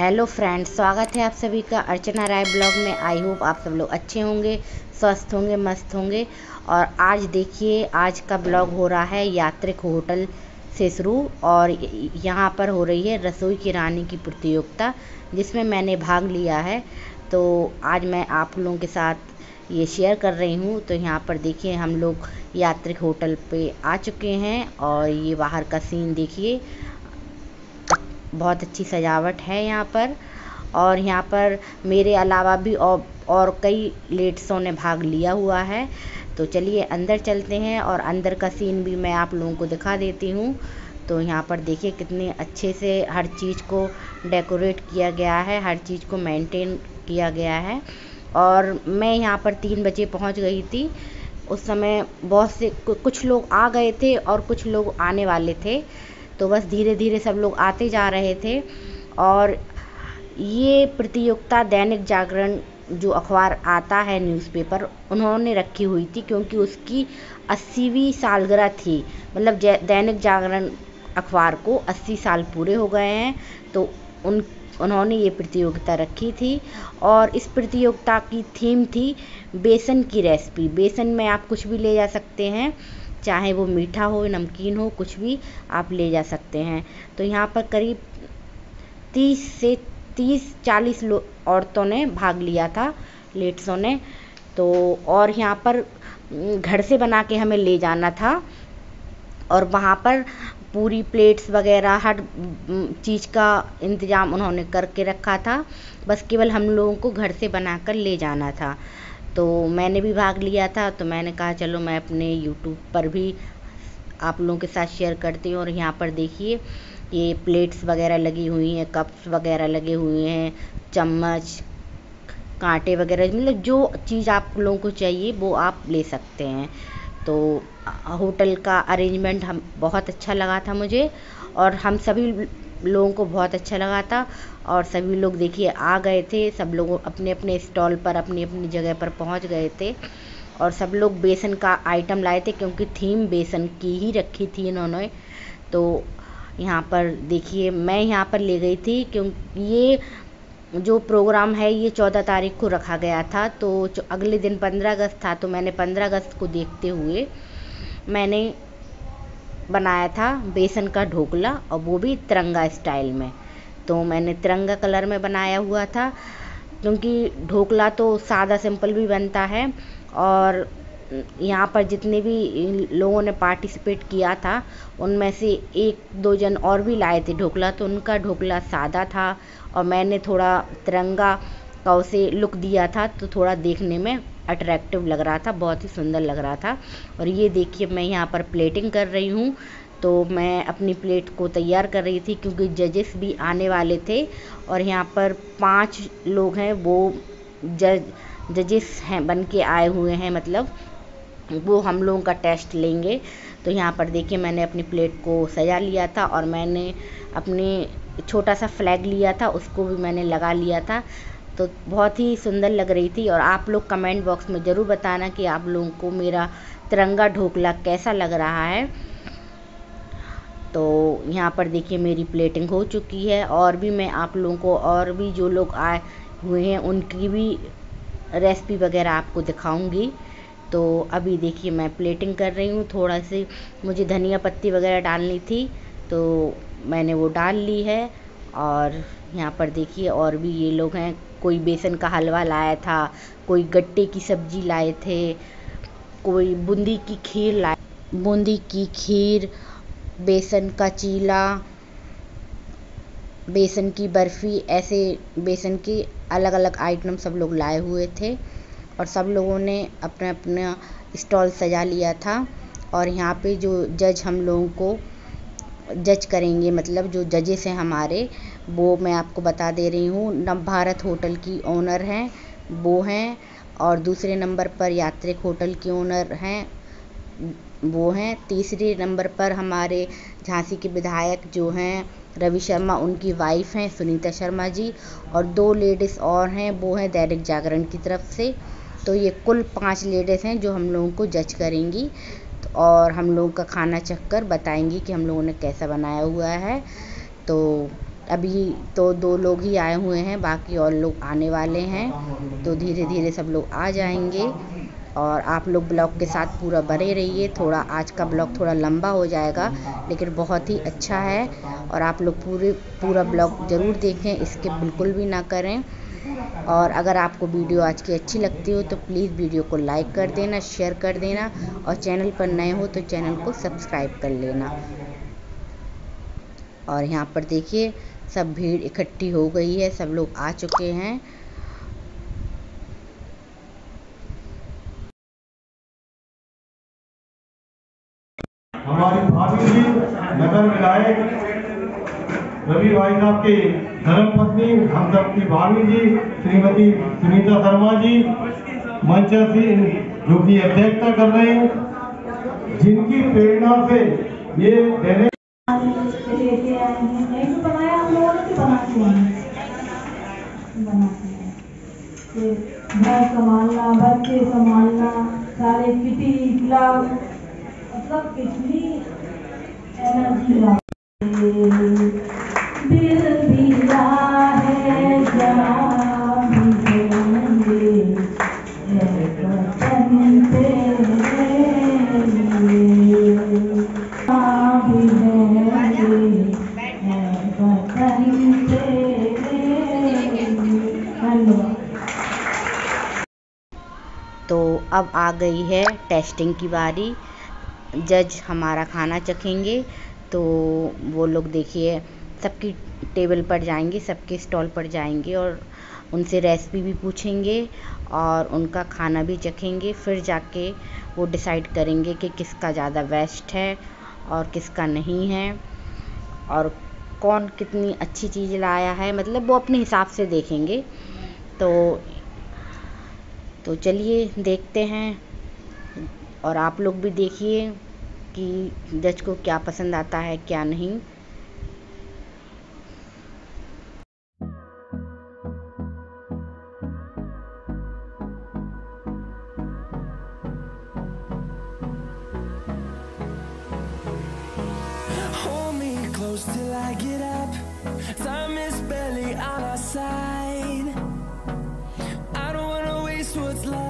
Hello friends स्वागत है आप सभी का अर्चना राय ब्लॉग में। आई होप आप सब लोग अच्छे होंगे, स्वस्थ होंगे, मस्त होंगे। और आज देखिए, आज का ब्लॉग हो रहा है यात्रिक होटल से शुरू और यहाँ पर हो रही है रसोई की रानी की प्रतियोगिता, जिसमें मैंने भाग लिया है। तो आज मैं आप लोगों के साथ ये शेयर कर रही हूँ। तो यहाँ पर देखिए, हम लोग यात्रिक होटल पे आ चुके हैं और ये बाहर का सीन देखिए। बहुत अच्छी सजावट है यहाँ पर। और यहाँ पर मेरे अलावा भी और और कई लेट्सों ने भाग लिया हुआ है। तो चलिए अंदर चलते हैं और अंदर का सीन भी मैं आप लोगों को दिखा देती हूँ। तो यहाँ पर देखिए कितने अच्छे से हर चीज़ को डेकोरेट किया गया है, हर चीज़ को मेंटेन किया गया है। और मैं यहाँ पर तीन बजे पहुँच गई थी। उस समय बहुत से कुछ लोग आ गए थे और कुछ लोग आने वाले थे। तो बस धीरे धीरे सब लोग आते जा रहे थे और ये प्रतियोगिता, दैनिक जागरण जो अखबार आता है न्यूज़पेपर उन्होंने रखी हुई थी क्योंकि उसकी अस्सीवीं सालगिरह थी। मतलब दैनिक जागरण अखबार को अस्सी साल पूरे हो गए हैं तो उन, उन्होंने ये प्रतियोगिता रखी थी और इस प्रतियोगिता की थीम थी बेसन की रेसिपी बेसन में आप कुछ भी ले जा सकते हैं। चाहे वो मीठा हो, नमकीन हो, कुछ भी आप ले जा सकते हैं। तो यहाँ पर करीब तीस से तीस चालीस लोग औरतों ने भाग लिया था, लेट्सों ने। तो और यहाँ पर घर से बना के हमें ले जाना था। और वहाँ पर पूरी प्लेट्स वगैरह, हर चीज़ का इंतज़ाम उन्होंने करके रखा था। बस केवल हम लोगों को घर से बनाकर ले जाना था। तो मैंने भी भाग लिया था तो मैंने कहा, चलो मैं अपने यूट्यूब पर भी आप लोगों के साथ शेयर करती हूँ और यहाँ पर देखिए, ये प्लेट्स वगैरह लगी हुई हैं कप्स वगैरह लगे हुए हैं, चम्मच, कांटे वगैरह मतलब जो चीज़ आप लोगों को चाहिए, वो आप ले सकते हैं। तो होटल का अरेंजमेंट हम, बहुत अच्छा लगा था मुझे और हम सभी लोगों को बहुत अच्छा लगा था। और सभी लोग देखिए, आ गए थे। सब लोग अपने अपने स्टॉल पर, अपनी अपनी जगह पर पहुँच गए थे। और सब लोग बेसन का आइटम लाए थे, क्योंकि थीम बेसन की ही रखी थी इन्होंने। तो यहाँ पर देखिए, मैं यहाँ पर ले गई थी, क्योंकि ये जो प्रोग्राम है, ये चौदह तारीख को रखा गया था। तो अगले दिन पंद्रह अगस्त था तो मैंने पंद्रह अगस्त को देखते हुए मैंने बनाया था बेसन का ढोकला, और वो भी तिरंगा स्टाइल में। तो मैंने तिरंगा कलर में बनाया हुआ था, क्योंकि ढोकला तो सादा सिंपल भी बनता है और यहाँ पर जितने भी लोगों ने पार्टिसिपेट किया था, उनमें से एक दो जन और भी लाए थे ढोकला तो उनका ढोकला सादा था और मैंने थोड़ा तिरंगा का उसे लुक दिया था तो थोड़ा देखने में अट्रैक्टिव लग रहा था, बहुत ही सुंदर लग रहा था। और ये देखिए, मैं यहाँ पर प्लेटिंग कर रही हूँ। तो मैं अपनी प्लेट को तैयार कर रही थी क्योंकि जजेस भी आने वाले थे और यहाँ पर पाँच लोग हैं, वो जज जजेस हैं बन के आए हुए हैं मतलब वो हम लोगों का टेस्ट लेंगे। तो यहाँ पर देखिए मैंने अपनी प्लेट को सजा लिया था और मैंने अपने छोटा सा फ्लैग लिया था, उसको भी मैंने लगा लिया था। तो बहुत ही सुंदर लग रही थी और आप लोग कमेंट बॉक्स में ज़रूर बताना कि आप लोगों को मेरा तिरंगा ढोकला कैसा लग रहा है। तो यहाँ पर देखिए मेरी प्लेटिंग हो चुकी है और भी मैं आप लोगों को और भी जो लोग आए हुए हैं, उनकी भी रेसिपी वगैरह आपको दिखाऊँगी। तो अभी देखिए मैं प्लेटिंग कर रही हूँ, थोड़ा सी मुझे धनिया पत्ती वगैरह डालनी थी तो मैंने वो डाल ली है और यहाँ पर देखिए और भी ये लोग हैं। कोई बेसन का हलवा लाया था, कोई गट्टे की सब्ज़ी लाए थे, कोई बूंदी की खीर लाए, बूंदी की खीर बेसन का चीला, बेसन की बर्फ़ी, ऐसे बेसन की अलग अलग आइटम सब लोग लाए हुए थे और सब लोगों ने अपना अपना स्टॉल सजा लिया था और यहाँ पे जो जज हम लोगों को जज करेंगे मतलब जो जजेस हैं हमारे, वो मैं आपको बता दे रही हूँ। नव भारत होटल की ओनर हैं, वो हैं और दूसरे नंबर पर यात्रिक होटल की ओनर हैं वो हैं। तीसरे नंबर पर हमारे झांसी के विधायक जो हैं, रवि शर्मा, उनकी वाइफ हैं, सुनीता शर्मा जी। और दो लेडीज़ और हैं, वो हैं दैनिक जागरण की तरफ़ से। तो ये कुल पाँच लेडीज़ हैं जो हम लोगों को जज करेंगी। और हम लोगों का खाना चख कर बताएँगी कि हम लोगों ने कैसा बनाया हुआ है। तो अभी तो दो लोग ही आए हुए हैं, बाकी और लोग आने वाले हैं। तो धीरे धीरे सब लोग आ जाएँगे। और आप लोग ब्लॉग के साथ पूरा बने रहिए। थोड़ा आज का ब्लॉग थोड़ा लंबा हो जाएगा, लेकिन बहुत ही अच्छा है और आप लोग पूरे, पूरा ब्लॉग ज़रूर देखें, इसके बिल्कुल भी ना करें। और अगर आपको वीडियो आज की अच्छी लगती हो तो प्लीज़ वीडियो को लाइक कर देना, शेयर कर देना और चैनल पर नए हो तो चैनल को सब्सक्राइब कर लेना। और यहाँ पर देखिए, सब भीड़ इकट्ठी हो गई है, सब लोग आ चुके हैं हमारी भाभी जी नगर विधायक रवि भाई साहब के धर्म पत्नी हम सब की भाभी जी, श्रीमती सुनीता शर्मा जी मंच जो की अध्यक्षता कर रहे हैं, जिनकी प्रेरणा से ये देने घर संभालना बच्चे संभालना, सारे किटी, क्लब मतलब कितनी तो अब आ गई है टेस्टिंग की बारी। जज हमारा खाना चखेंगे तो वो लोग देखिए, सबकी टेबल पर जाएँगे, सबके स्टॉल पर जाएँगे और उनसे रेसिपी भी पूछेंगे और उनका खाना भी चखेंगे। फिर जाके वो डिसाइड करेंगे कि किसका ज़्यादा बेस्ट है और किसका नहीं है और कौन कितनी अच्छी चीज़ लाया है मतलब वो अपने हिसाब से देखेंगे। तो तो चलिए देखते हैं। और आप लोग भी देखिए कि जज को क्या पसंद आता है क्या नहीं close till I get up. Time is barely on our side. I don't wanna waste what's left.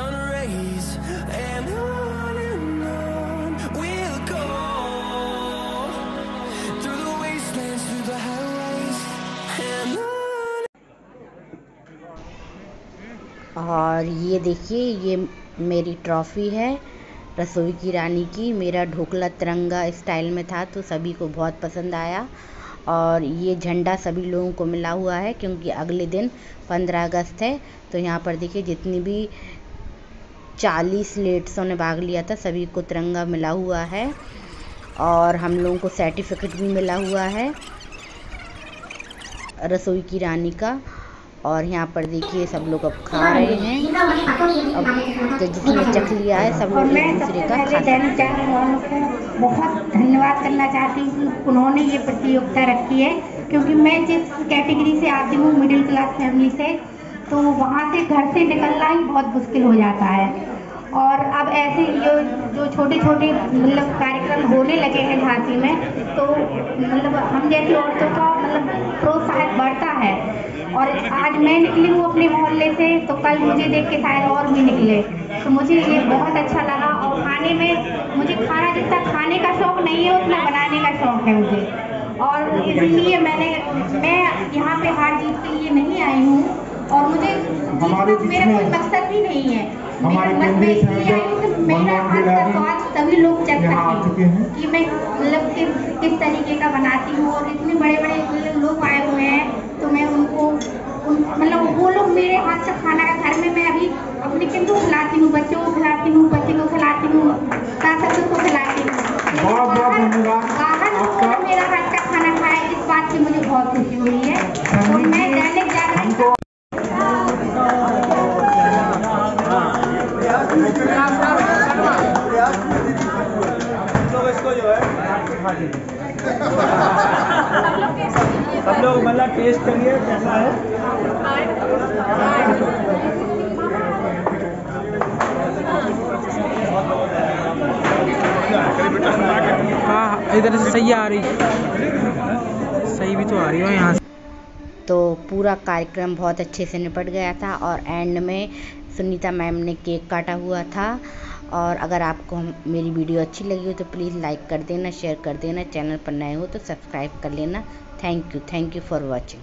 sun rays. And. और ये देखिए, ये मेरी ट्रॉफ़ी है, रसोई की रानी की मेरा ढोकला तिरंगा स्टाइल में था तो सभी को बहुत पसंद आया और ये झंडा सभी लोगों को मिला हुआ है, क्योंकि अगले दिन पंद्रह अगस्त है तो यहाँ पर देखिए, जितनी भी चालीस लेट्सों ने भाग लिया था, सभी को तिरंगा मिला हुआ है और हम लोगों को सर्टिफिकेट भी मिला हुआ है रसोई की रानी का। और यहाँ पर देखिए सब लोग अब खा रहे हैं। अब जिसने चख लिया है सब लोग एक दूसरे को बहुत धन्यवाद करना चाहती हूँ कि उन्होंने ये प्रतियोगिता रखी है, क्योंकि मैं जिस कैटेगरी से आती हूँ मिडिल क्लास फैमिली से तो वहाँ से घर से निकलना ही बहुत मुश्किल हो जाता है। और अब ऐसे जो जो छोटे छोटे मतलब कार्यक्रम होने लगे हैं झांसी में तो मतलब हम जैसी औरतों का मतलब प्रोत्साहन बढ़ता है। और आज मैं निकली हूँ अपने मोहल्ले से तो कल मुझे देख के शायद और भी निकले। तो मुझे ये बहुत अच्छा लगा और खाने में मुझे खाना जितना खाने का शौक नहीं है, उतना बनाने का शौक है मुझे। और इसीलिए मैंने, मैं यहाँ पे हार जीत के लिए नहीं आई हूँ। और मुझे हमारे मेरा कोई मकसद भी नहीं है हमारे हूँ सभी लोग चेक हैं। कि मैं मतलब किस किस तरीके का बनाती हूँ और इतने बड़े बड़े मतलब टेस्ट करिए कैसा है? हाँ हाँ, इधर से सही आ रही। सही भी तो आ रही हो यहाँ से। तो पूरा कार्यक्रम बहुत अच्छे से निपट गया था और एंड में सुनीता मैम ने केक काटा हुआ था। और अगर आपको हम, मेरी वीडियो अच्छी लगी हो तो प्लीज़ लाइक कर देना, शेयर कर देना, चैनल पर नए हो तो सब्सक्राइब कर लेना। Thank you thank you for watching.